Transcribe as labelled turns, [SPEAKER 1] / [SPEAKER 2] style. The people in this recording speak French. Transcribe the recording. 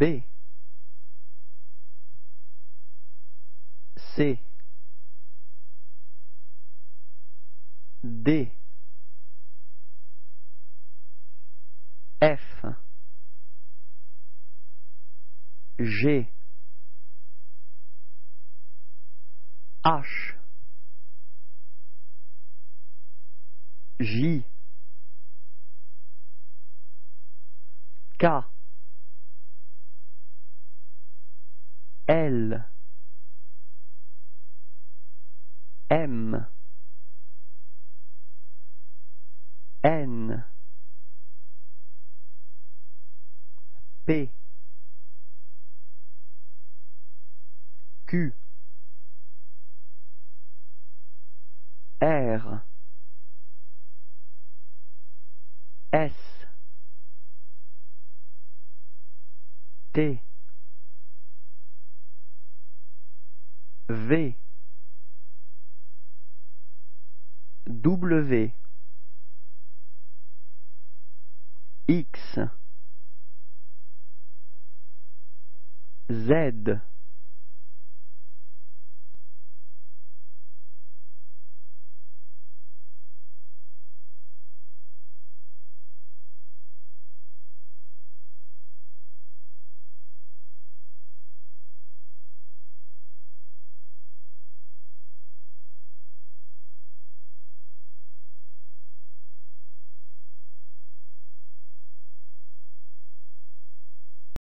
[SPEAKER 1] B. C. D. F. G. H. J. K L. M. N. P. Q. R. S. T V. W. X. Z